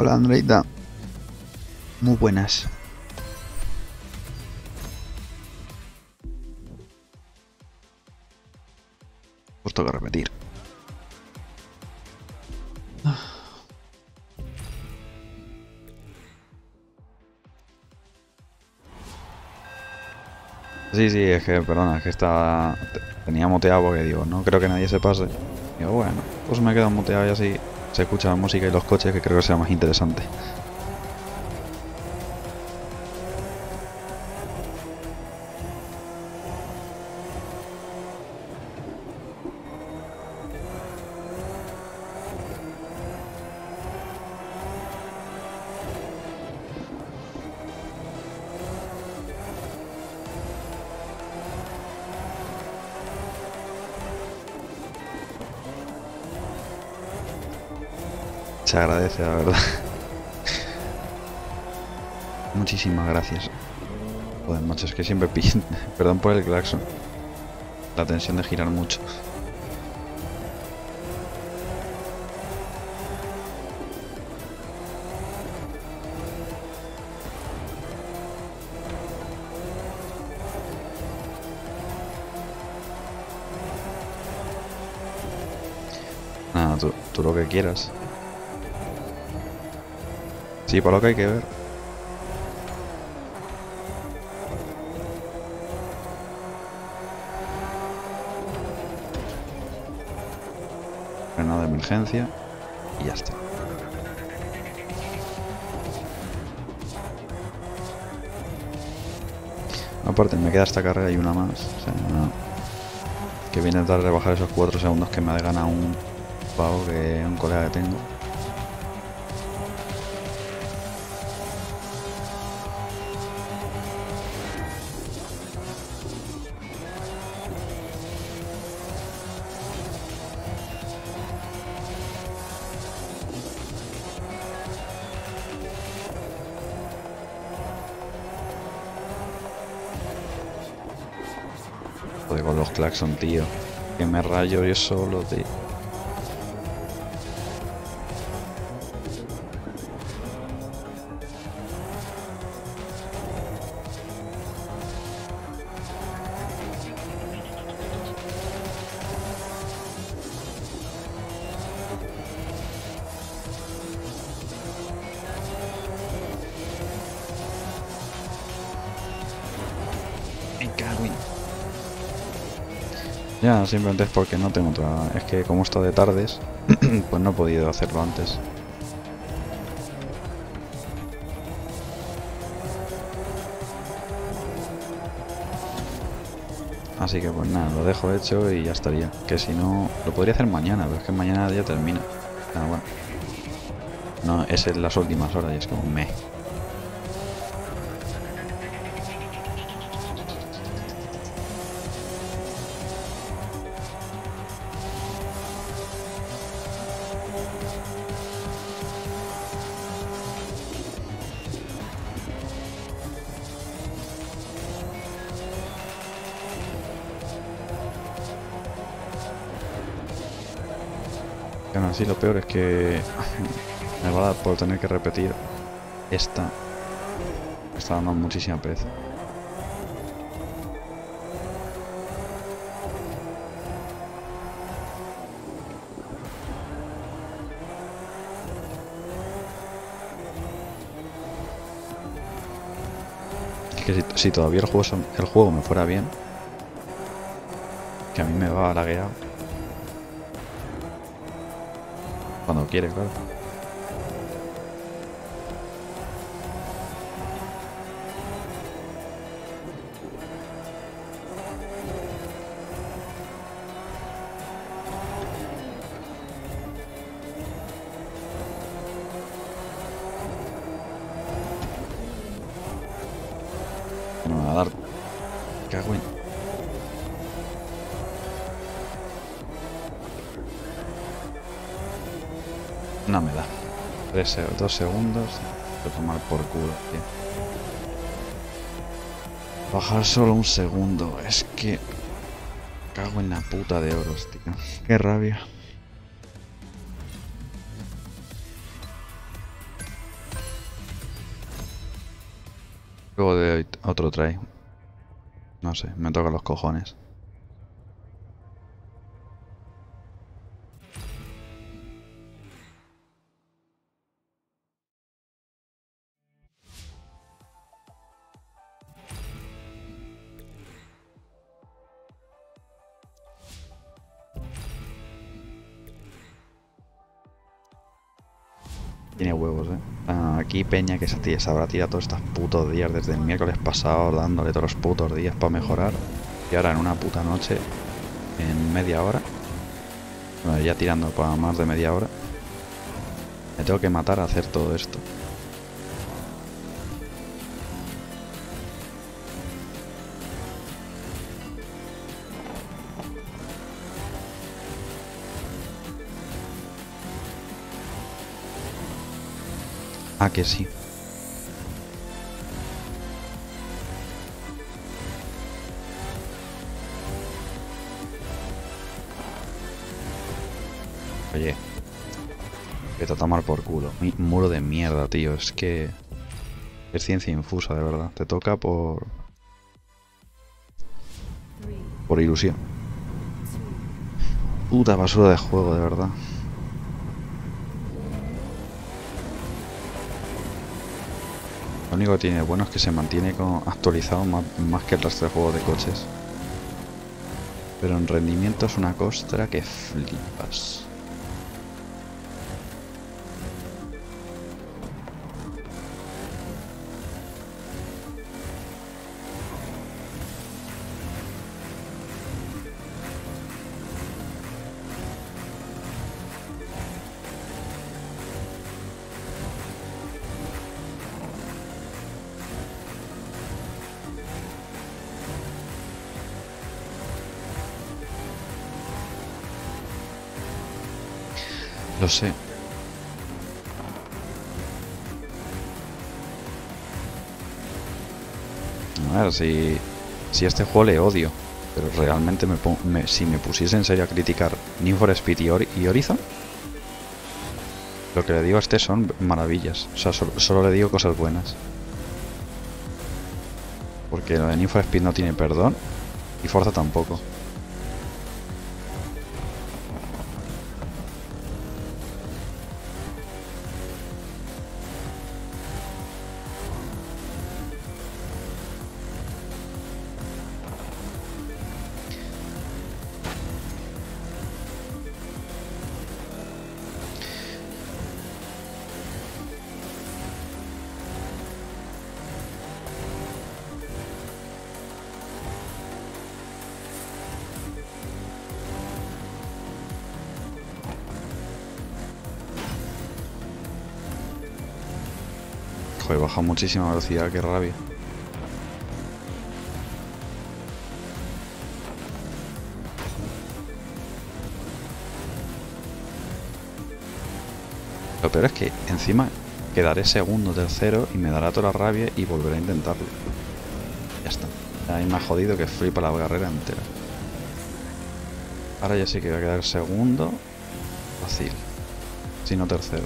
Hola Andreita. Muy buenas. Pues toca repetir. Sí, sí, es que, perdona, es que estaba... te- Tenía muteado porque digo, no creo que nadie se pase. Digo, bueno, pues me he quedado muteado y así se escucha la música y los coches, que creo que sea más interesante. Se agradece, la verdad. Muchísimas gracias. Joder, macho, es que siempre pillo. Perdón por el claxon. La tensión de girar mucho. Nada, tú, tú lo que quieras. Sí, por lo que hay que ver. Frenado de emergencia y ya está. Aparte, me queda esta carrera y una más. O sea, no- que viene a intentar rebajar esos 4 segundos que me ha ganado un pavo que un colega que tengo. Claxon, tío. Que me rayo yo solo, tío. Ya, simplemente es porque no tengo otra... Es que como está de tardes, pues no he podido hacerlo antes. Así que pues nada, lo dejo hecho y ya estaría. Que si no, lo podría hacer mañana, pero es que mañana ya termina. Ah. No, es en las últimas horas y es como me. Lo peor es que me va a dar por tener que repetir esta. Me está dando muchísima pereza. Que si, todavía el juego, el juego me fuera bien, que a mí me va lagueado. Cuando quiere, claro. dos segundos. Voy a tomar por culo, tío. Bajar solo un segundo. Es que... Cago en la puta de oros, tío. Qué rabia. Luego de otro try. No sé, me toca los cojones. Peña que se, tira- se habrá tirado todos estos putos días desde el miércoles pasado dándole todos los putos días para mejorar. Y ahora en una puta noche, en media hora, ya tirando para más de media hora, me tengo que matar a hacer todo esto. Que sí. Oye. Vete a tomar por culo. Muro de mierda, tío. Es que... Es ciencia infusa, de verdad. Te toca por... Por ilusión. Puta basura de juego, de verdad. Único que tiene bueno es que se mantiene como actualizado más, más que el resto de juegos de coches. Pero en rendimiento es una costra que flipas. Sé. A ver, si, si este juego le odio, pero realmente me, me- si me pusiese en serio a criticar Need for Speed y, y Horizon, lo que le digo a este son maravillas. O sea, solo, solo le digo cosas buenas. Porque lo de Need for Speed no tiene perdón y Forza tampoco. Joder, baja muchísima velocidad, qué rabia. Lo peor es que encima quedaré segundo, tercero y me dará toda la rabia y volveré a intentarlo. Ya está. Ahí me ha jodido que flipa la carrera entera. Ahora ya sí que voy a quedar segundo. Fácil. Si no tercero.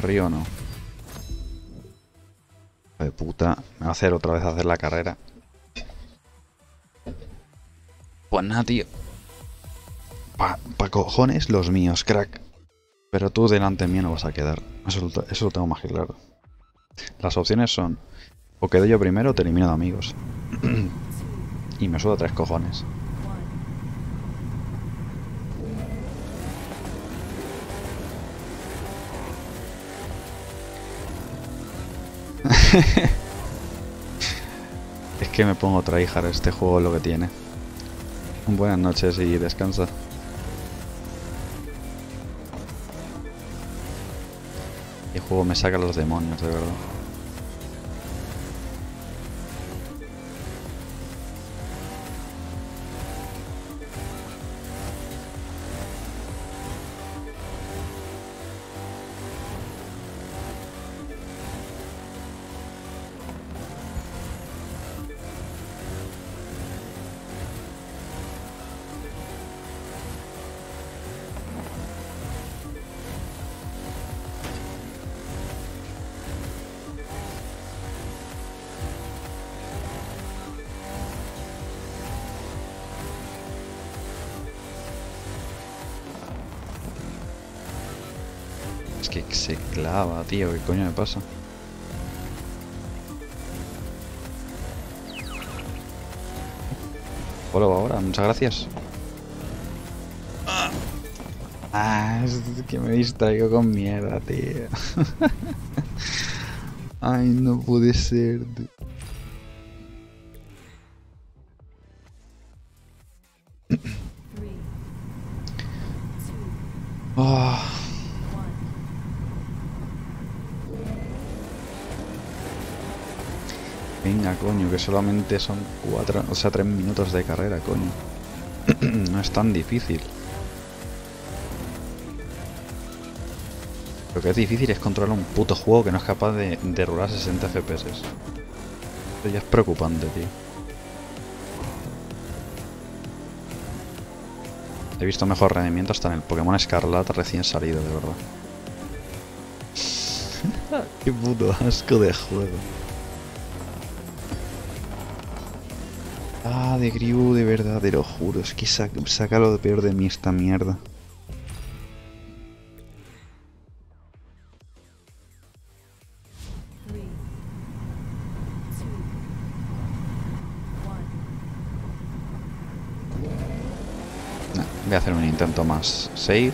Río o no. De puta. Me va a hacer otra vez hacer la carrera. Pues nada, tío. Pa, cojones los míos, crack. Pero tú delante mío no vas a quedar. Eso, eso lo tengo más que claro. Las opciones son... O quedo yo primero o te elimino de amigos. Y me suda tres cojones. Es que me pongo tryhard, este juego lo que tiene. Buenas noches y descansa. El juego me saca los demonios, de verdad. Tío. ¿Qué coño me pasa? Hola, ahora, muchas gracias. Ah, es que me distraigo con mierda, tío. Ay, no puede ser. tío. Three, venga, coño, que solamente son cuatro, o sea, tres minutos de carrera, coño. no es tan difícil. Lo que es difícil es controlar un puto juego que no es capaz de, de rular 60 FPS. Eso ya es preocupante, tío. He visto mejor rendimiento hasta en el Pokémon Escarlata recién salido, de verdad. Qué puto asco de juego. De Gribu, de verdad, te lo juro. Es que saca, saca lo peor de mí esta mierda. Voy a hacer un intento más. Save.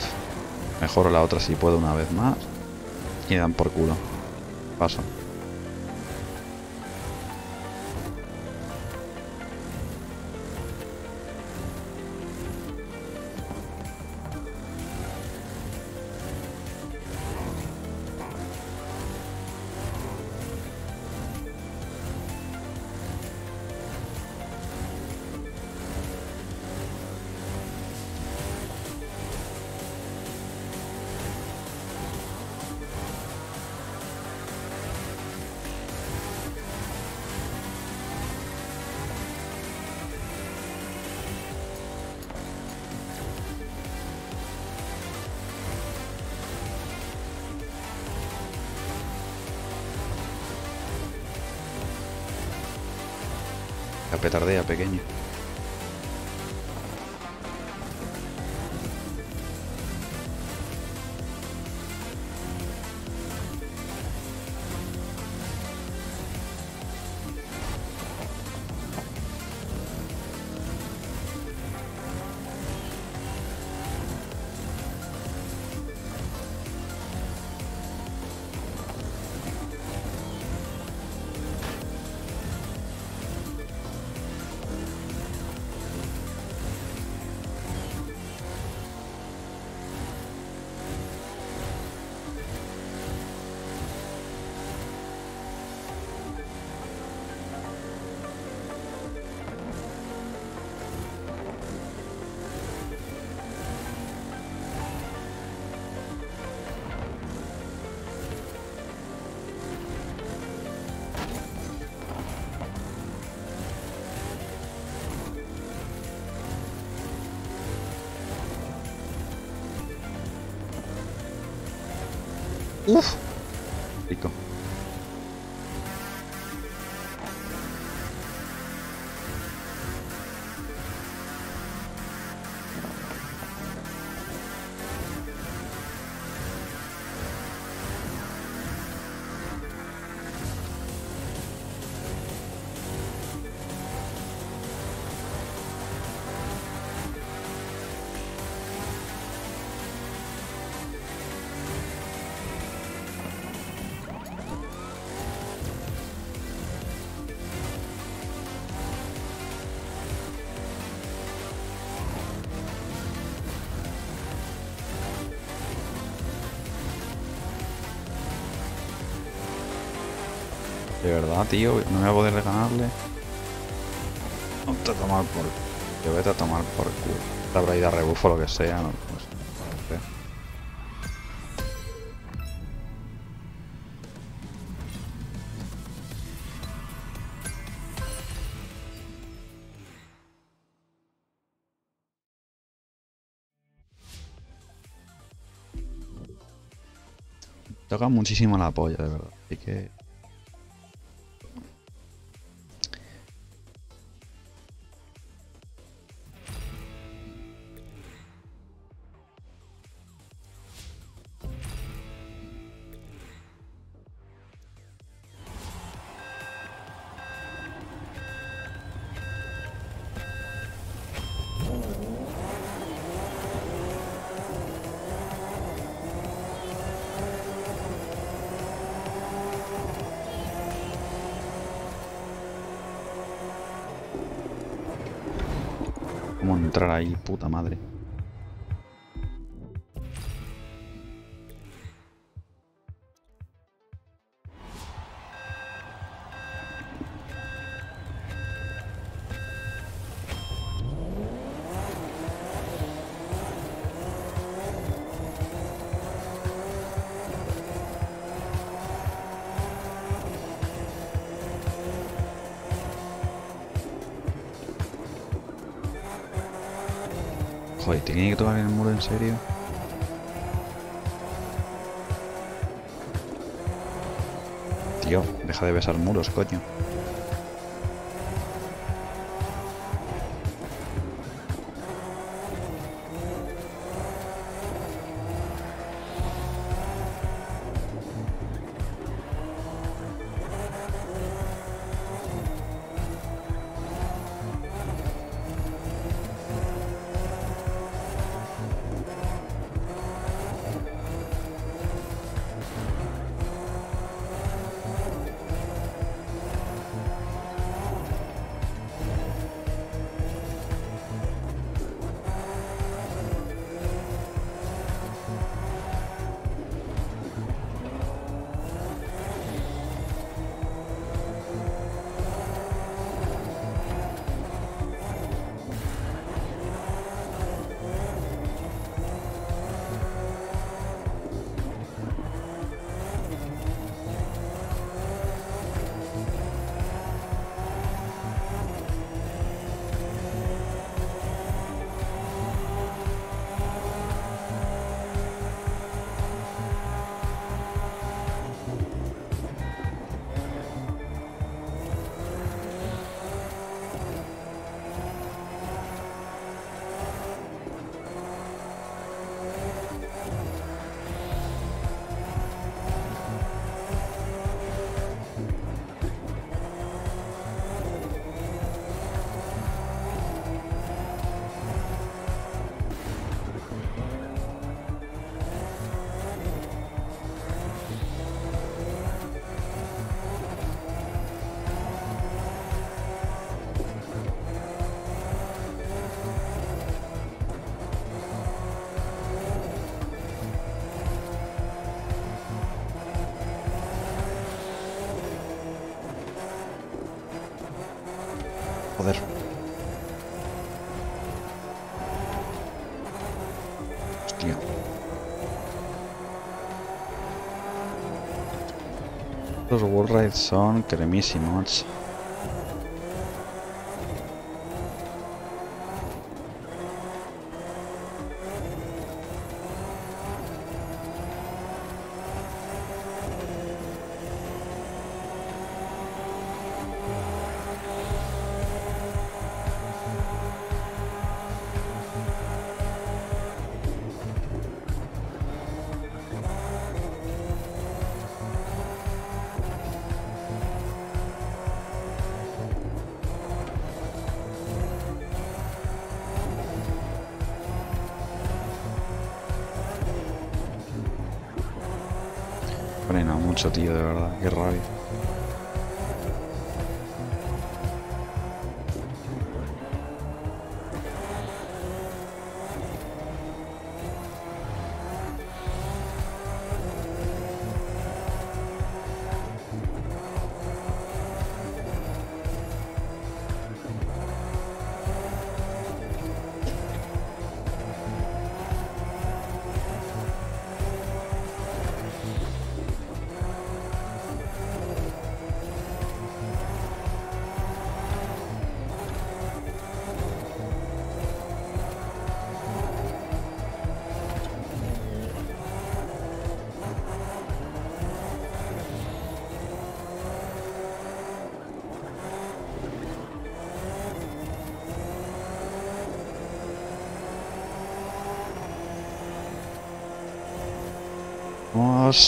Mejoro la otra si puedo una vez más. Y dan por culo. Paso. La petardea pequeño. De verdad, tío, no voy a poder ganarle. Vete a tomar por... Que vete a tomar por culo. Te habrá ido a rebufo o lo que sea, no, no sé. No. Toca muchísimo la polla, de verdad. Así que... puta madre? Joder, ¿tiene que tocar en el muro en serio? Tío, deja de besar muros, coño. World Rides son cremísimos.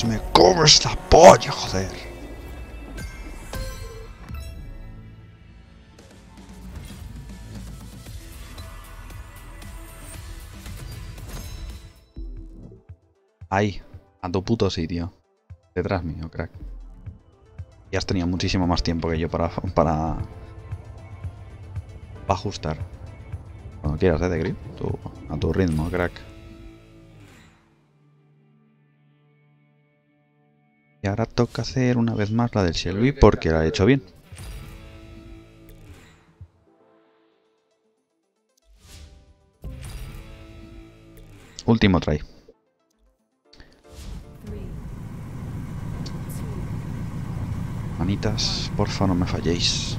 Me como esta polla, joder. Ahí, a tu puto sitio. Detrás mío, crack. Y has tenido muchísimo más tiempo que yo para... para... para ajustar. Cuando quieras, eh, de grip. Tú- a tu ritmo, crack. Y ahora toca hacer una vez más la del Shelby porque la he hecho bien. Último try. Manitas, porfa, no me falléis.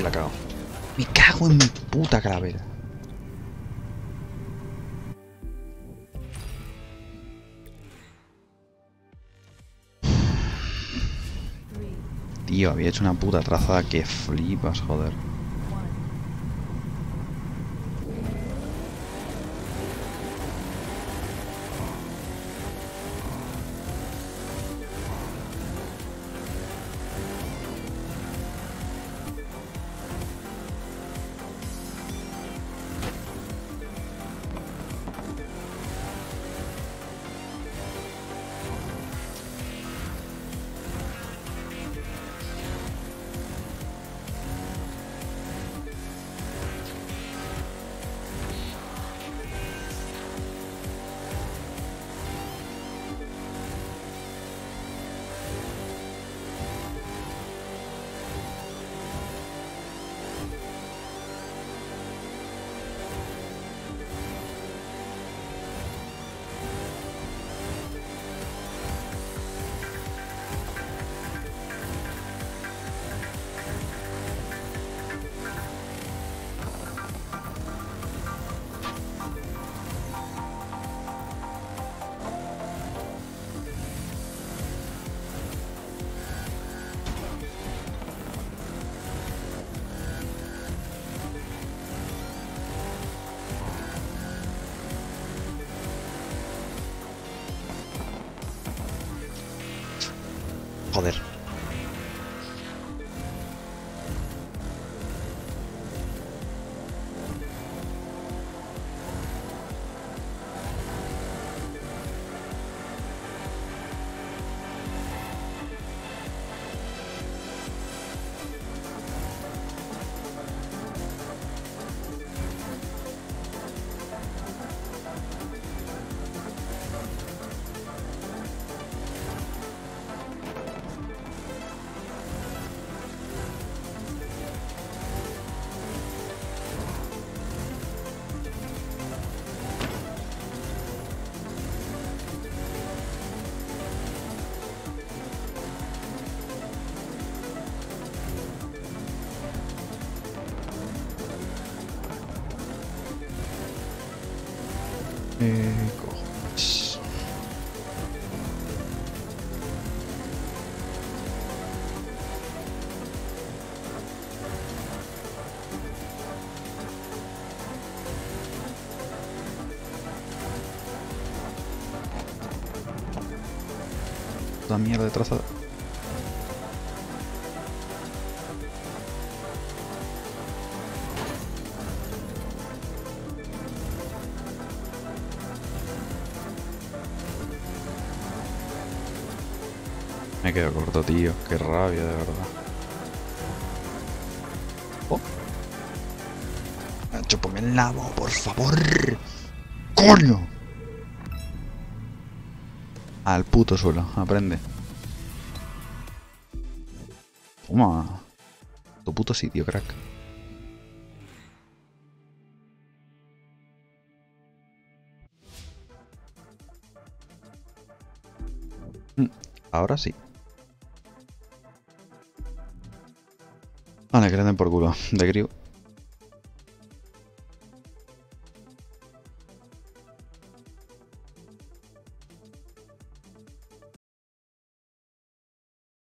Aquí la cago. Me cago en mi puta calavera. Tío, había hecho una puta trazada que flipas, joder. Mierda de trazada. Me quedo corto, tío. Qué rabia, de verdad. Oh. Nacho, ponme el nabo, por favor. ¡Coño! Al puto suelo, aprende. Toma. Tu puto sitio, crack. Mm, Ahora sí. Vale, que le den por culo. De Griu.